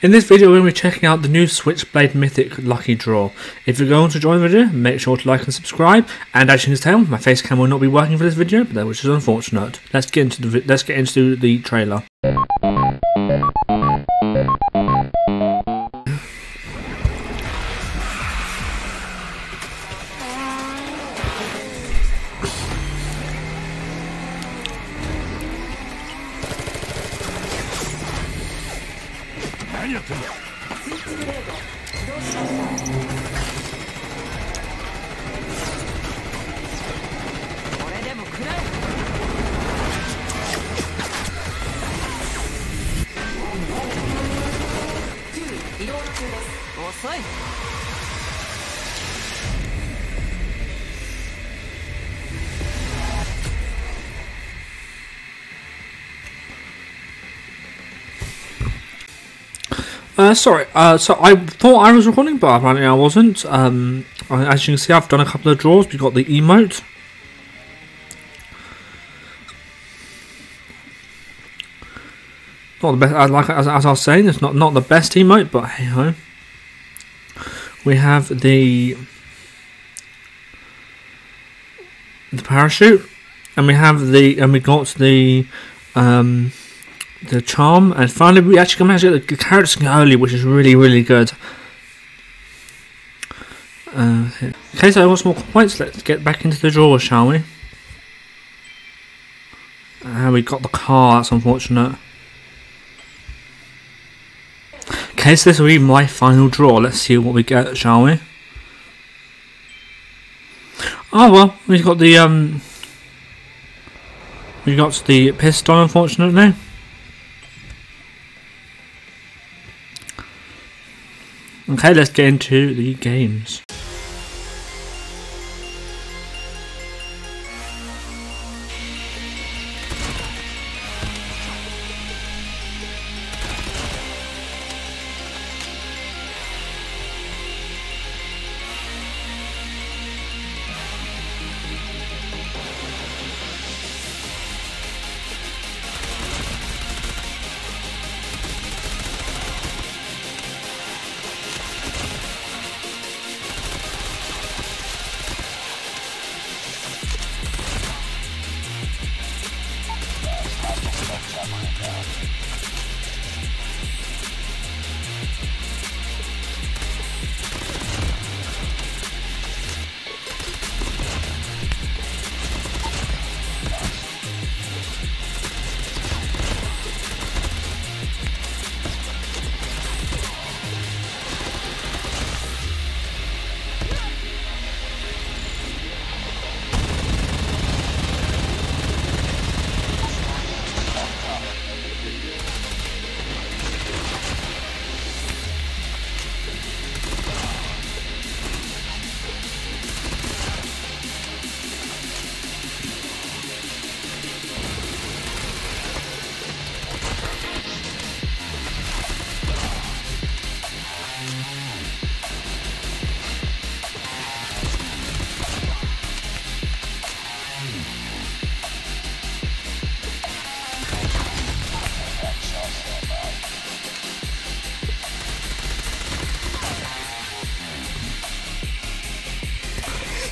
In this video, we're going to be checking out the new Switchblade Mythic Lucky Draw. If you're going to join the video, make sure to like and subscribe. And as you can tell, my face cam will not be working for this video, which is unfortunate. Let's get into the let's get into the trailer. 何やってんだ。スイッチブレード起動しました Uh, sorry, uh, so I thought I was recording, but apparently I wasn't. Um, as you can see, I've done a couple of draws. We've got the emote. Not the best. Like as, as I was saying, it's not not the best emote, but hey ho. We have the the parachute, and we have the and we got the um the charm, and finally we actually managed to get the skin early, which is really really good. Uh, okay, so I want some more points. Let's get back into the draw, shall we? Uh, we got the car. That's unfortunate. Okay, so this will be my final draw. Let's see what we get, shall we? Oh well, we've got the um, we got the piston, unfortunately. Okay, let's get into the games.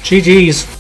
GG's.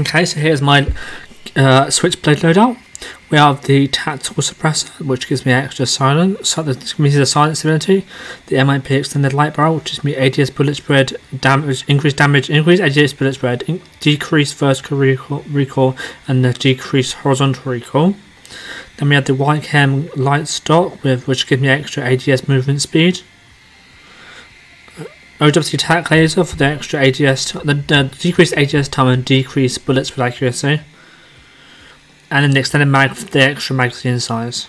Okay, so here's my uh, switchblade loadout. We have the tactical suppressor, which gives me extra silence, so this gives me the silence ability. The MIP extended light barrel, which gives me ADS bullet spread, damage, increased damage, increased ADS bullet spread, decreased vertical recall, recall, and the decreased horizontal recall. Then we have the YKM light stock, with which gives me extra ADS movement speed. OWC attack laser for the extra ADS, the, the decreased ADS time and decreased bullets with accuracy and an extended mag for the extra magazine size.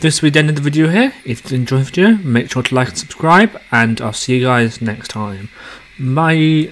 This will be the end of the video here. If you enjoyed the video, make sure to like and subscribe, and I'll see you guys next time. Bye!